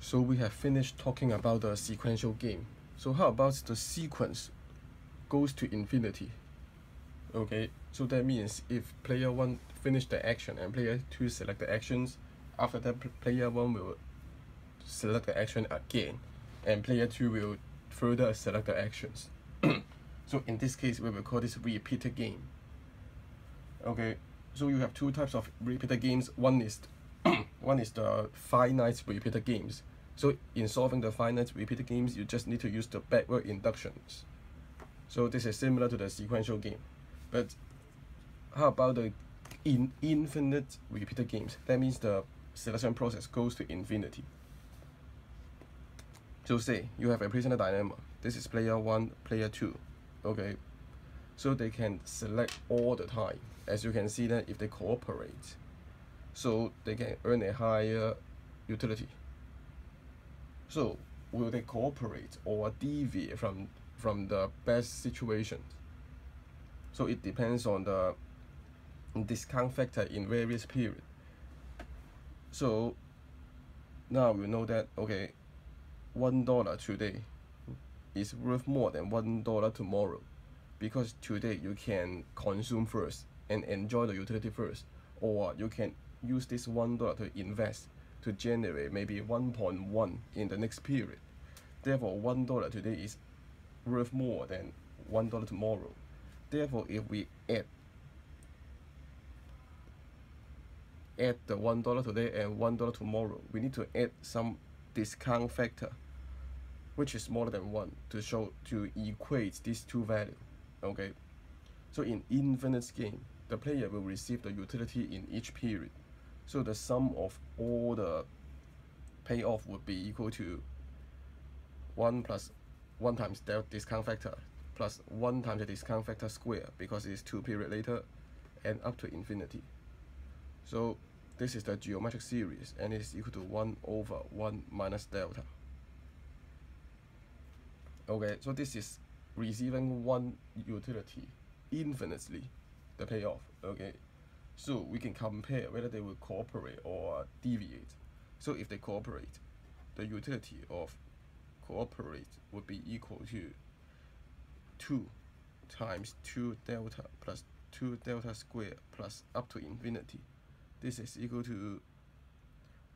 So we have finished talking about the sequential game. So how about the sequence goes to infinity? Okay, so that means if player 1 finish the action and player 2 select the actions, after that player 1 will select the action again and player 2 will further select the actions. so in this case we will call this repeated game. Okay, so you have two types of repeated games. One is one is the finite repeated games. So in solving the finite repeated games, you just need to use the backward inductions. So this is similar to the sequential game. But how about the in infinite repeated games? That means the selection process goes to infinity. So say you have a prisoner dilemma. This is player one, player two. Okay. So they can select all the time. As you can see that if they cooperate, so they can earn a higher utility. So will they cooperate or deviate from from the best situation? So it depends on the discount factor in various periods. So now we know that okay, one dollar today is worth more than one dollar tomorrow because today you can consume first and enjoy the utility first or you can use this one dollar to invest to generate maybe 1.1 in the next period. Therefore one dollar today is worth more than one dollar tomorrow. Therefore if we add add the one dollar today and one dollar tomorrow we need to add some discount factor which is smaller than one to show to equate these two values okay? So in infinite game the player will receive the utility in each period so the sum of all the payoff would be equal to 1 plus 1 times the discount factor plus 1 times the discount factor square because it's 2 period later and up to infinity. So this is the geometric series and it's equal to 1 over 1 minus delta. Okay, so this is receiving one utility infinitely, the payoff. Okay, so we can compare whether they will cooperate or deviate. So if they cooperate, the utility of cooperate would be equal to 2 times 2 delta plus 2 delta square plus up to infinity. This is equal to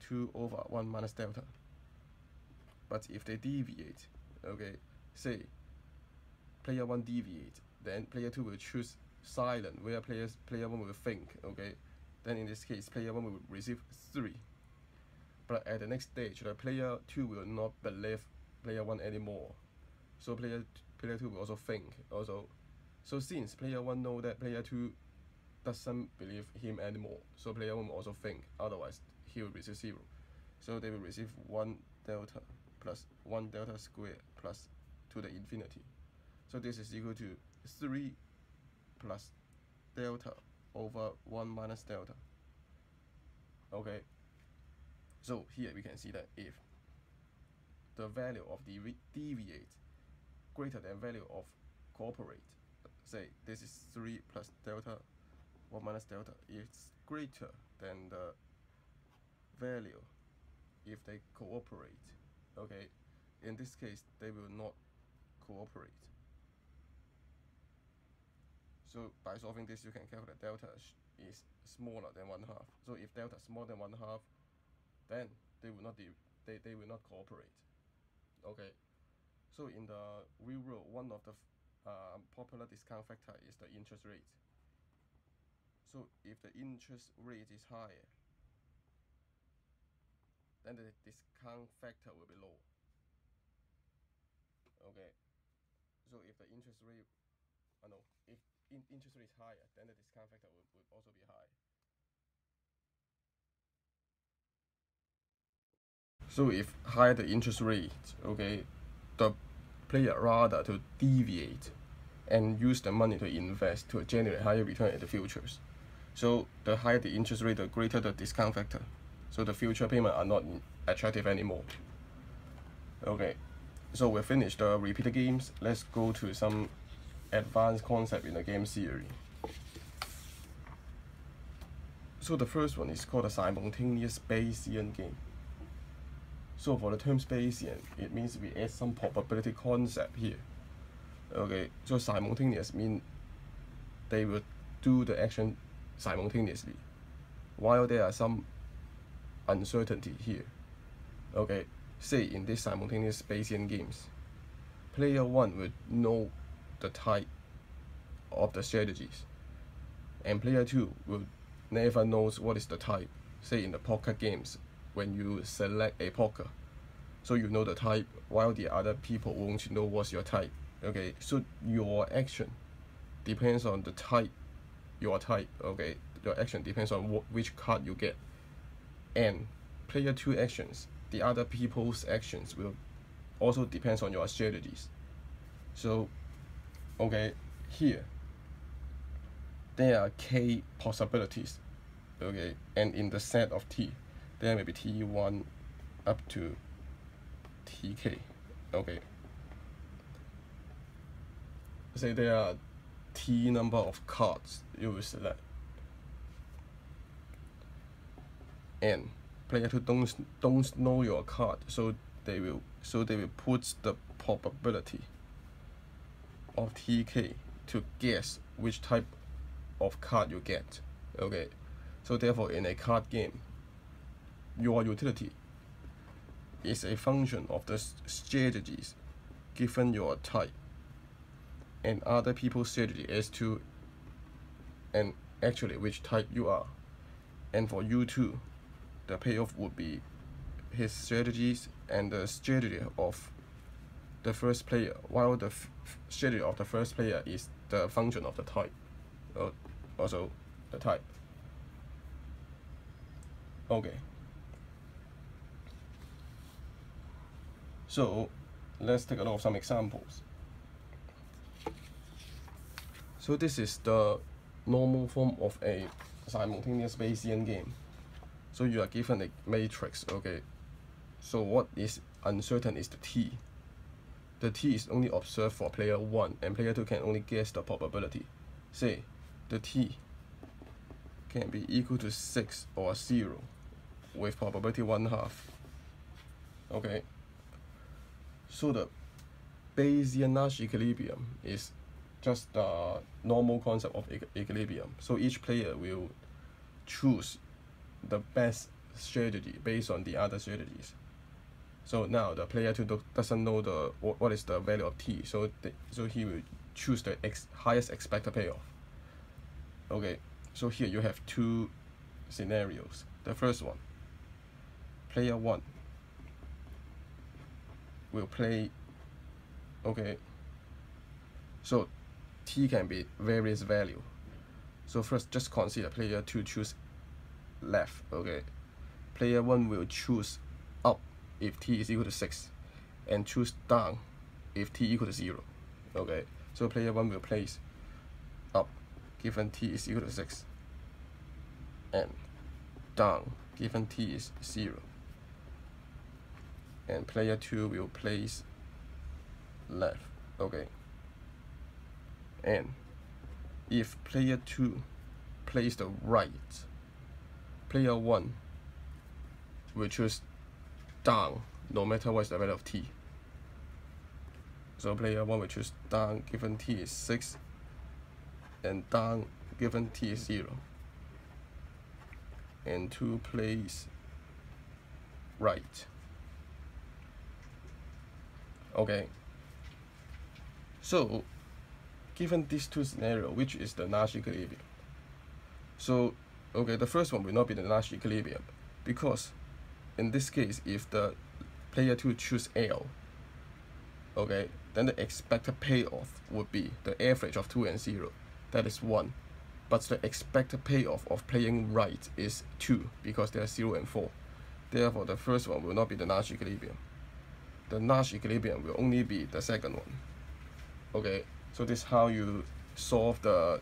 2 over 1 minus delta. But if they deviate, okay, say player 1 deviate, then player 2 will choose silent where players player 1 will think, okay, then in this case player 1 will receive 3. But at the next stage, the player 2 will not believe player 1 anymore. So player player 2 will also think also. So since player 1 know that player 2 doesn't believe him anymore, so player 1 will also think, otherwise he will receive 0. So they will receive 1 delta plus 1 delta square plus to the infinity. So this is equal to 3 plus delta over 1 minus delta. Okay, so here we can see that if the value of the deviate greater than value of cooperate, say this is 3 plus delta 1 minus delta, it's greater than the value if they cooperate. Okay, in this case, they will not cooperate. So by solving this, you can calculate delta is smaller than one half. So if delta is smaller than one half, then they will not they, they will not cooperate. Okay. So in the real world, one of the uh, popular discount factor is the interest rate. So if the interest rate is higher, then the discount factor will be low. Okay. So if the interest rate, I uh, know, in interest rate is higher, then the discount factor would, would also be high. So if higher the interest rate, okay, the player rather to deviate and use the money to invest to generate higher return in the futures. So the higher the interest rate, the greater the discount factor. So the future payment are not attractive anymore. Okay, so we finished the repeated games. Let's go to some advanced concept in the game theory. So the first one is called a simultaneous Bayesian game. So for the term Bayesian, it means we add some probability concept here. Okay, so simultaneous mean they will do the action simultaneously, while there are some uncertainty here. Okay, say in this simultaneous Bayesian games, player one would know the type of the strategies, and player two will never knows what is the type. Say in the poker games, when you select a poker, so you know the type, while the other people won't know what's your type. Okay, so your action depends on the type, your type. Okay, your action depends on what, which card you get, and player two actions, the other people's actions will also depends on your strategies. So, okay, here. There are k possibilities, okay, and in the set of t, there may be t1 up to tk, okay. Say there are t number of cards you will select, and player who don't don't know your card, so they will so they will put the probability of TK to guess which type of card you get. Okay, so therefore in a card game, your utility is a function of the strategies given your type and other people's strategy as to and actually which type you are. And for you too, the payoff would be his strategies and the strategy of the first player, while the strategy of the first player is the function of the type, uh, also the type. Okay. So let's take a look at some examples. So this is the normal form of a simultaneous Bayesian game. So you are given a matrix, okay. So what is uncertain is the t. The t is only observed for player 1 and player 2 can only guess the probability. Say, the t can be equal to 6 or 0 with probability 1 half. Okay. So the Bayesian Nash equilibrium is just the normal concept of equilibrium. So each player will choose the best strategy based on the other strategies. So now the player two do, doesn't know the what, what is the value of t, so the, so he will choose the ex, highest expected payoff. Okay, so here you have two scenarios. The first one, player one will play. Okay. So t can be various value. So first, just consider player two choose left, okay? Player 1 will choose if t is equal to 6 and choose down if t equal to 0, okay? So player 1 will place up given t is equal to 6 and down given t is 0 and player 2 will place left okay and if player 2 plays the right player 1 will choose down no matter what is the value of t. So player 1 will choose down given t is 6 and down given t is 0 and 2 plays right. Okay. So given these two scenarios, which is the Nash equilibrium? So okay the first one will not be the Nash equilibrium because in this case if the player 2 choose L okay then the expected payoff would be the average of 2 and 0 that is 1 but the expected payoff of playing right is 2 because they are 0 and 4 therefore the first one will not be the Nash equilibrium. The Nash equilibrium will only be the second one. Okay so this is how you solve the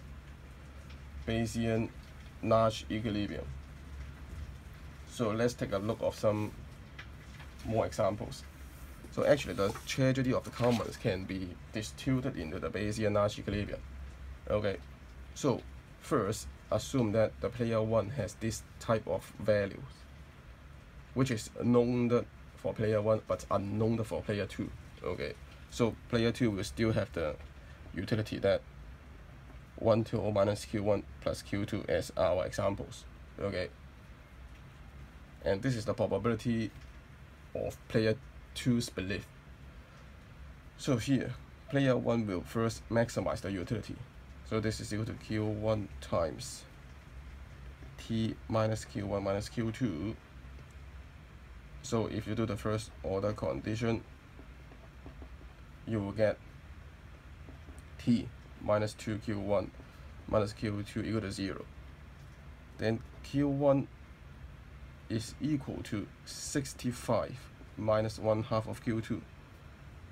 Bayesian Nash equilibrium. So let's take a look of some more examples. So actually the tragedy of the commons can be distilled into the Bayesian Nash equilibrium. Okay, so first assume that the player 1 has this type of values, which is known for player 1 but unknown for player 2 okay so player 2 will still have the utility that 1 to O minus Q1 plus Q2 as our examples okay and this is the probability of player 2's belief. So here player 1 will first maximize the utility. So this is equal to Q1 times T minus Q1 minus Q2 so if you do the first order condition you will get T minus 2Q1 minus Q2 equal to 0 then Q1 is equal to 65 minus 1 half of Q2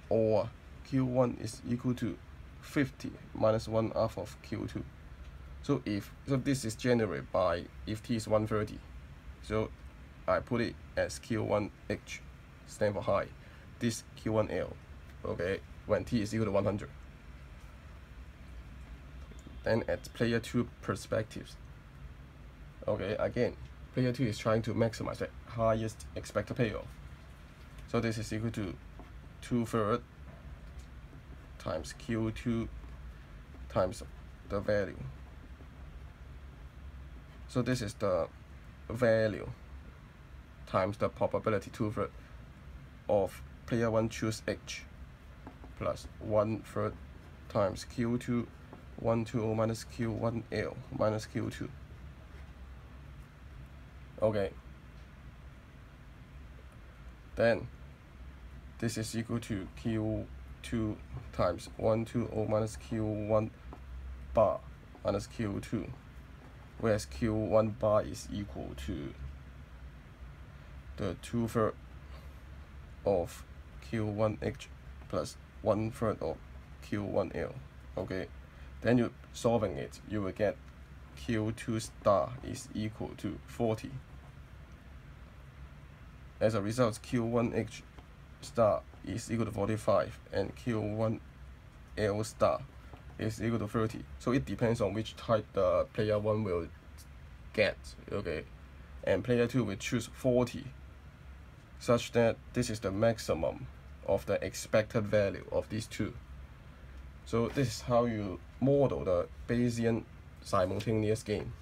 or Q1 is equal to 50 minus 1 half of Q2 so if so this is generated by if T is 130 so I put it as Q1H stand for high. This Q1L okay when T is equal to 100 then at player 2 perspectives. Okay again player 2 is trying to maximize the highest expected payoff. So this is equal to 2 third times q2 times the value. So this is the value times the probability 2 third of player 1 choose h plus 1 third times q2 1 2 minus q1l minus q2 okay. Then this is equal to q2 times 1 2 o minus q1 bar minus q2 whereas q1 bar is equal to the 2 third of q1h plus 1 third of q1l okay. Then you solving it you will get q2 star is equal to 40 as a result, Q1H star is equal to 45 and Q1L star is equal to 30. So it depends on which type the player 1 will get, okay? And player 2 will choose 40 such that this is the maximum of the expected value of these two. So this is how you model the Bayesian simultaneous game.